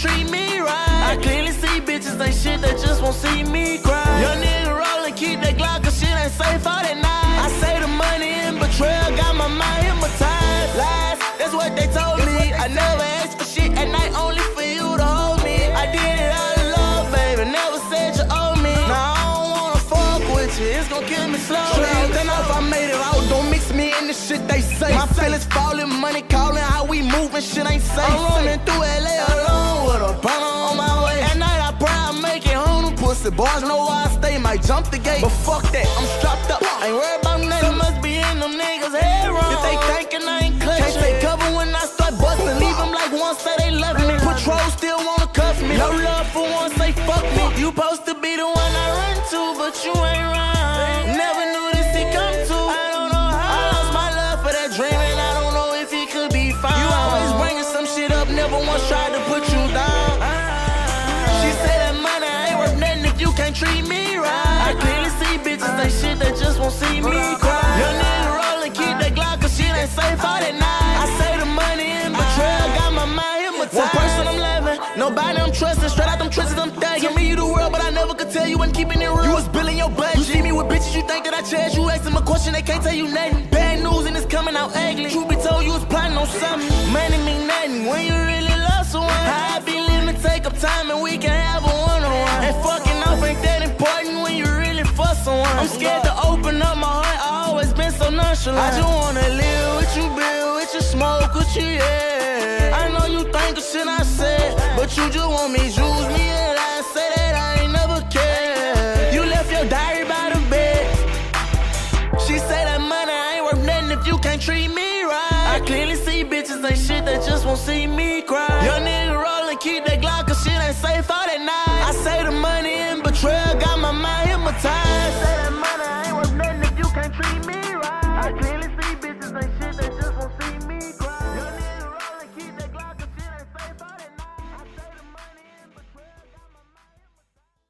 treat me right. I clearly see bitches, they shit, they just won't see me cry. Young nigga rollin', keep that Glock, cause shit ain't safe all that night. With you, it's gon' kill me slowly. Then off, I made it out. Don't mix me in the shit they say. My feelings falling, money calling, how we moving, shit ain't safe. I'm running through LA alone with a burner on my way. At night I pray I make it home. Pussy boys know where I stay, might jump the gate. But fuck that, I'm strapped up. Ain't worried about nothing, You supposed to be the one I run to, but you ain't right. Never knew this he come to. I don't know how. I lost my love for that dream, and I don't know if it could be found. You always bringing some shit up, never once tried to put you down. She said that money ain't worth nothing if you can't treat me right. I clearly see bitches, shit, they just won't see me cry. Young nigga rollin', keep that Glock, cause ain't safe all that night. Nobody I'm trusting. Straight out them trenches, I'm thugging. Tell me you the world, but I never could tell you wasn't keeping it real. You was billing your budget. You see me with bitches, you think that I cherish. You ask them a question, they can't tell you nothing. Bad news and it's coming out ugly. Truth be told, you was plotting on something. Money mean nothing when you really love someone. I be living, take up time and we can have a one-on-one. And fucking off ain't that important when you really fuck someone. I'm scared to open up my heart. I always been so nonchalant. I just wanna live with you, build with you, smoke with you, yeah. I know you think of shit I said, treat me right. I clearly see bitches ain't shit that just won't see me cry. Young nigga rollin', keep that Glock, cause shit ain't safe all that night. I say the money in betrayal, got my mind hypnotized. Say that money ain't worth nothing if you can't treat me right. I clearly see bitches ain't shit.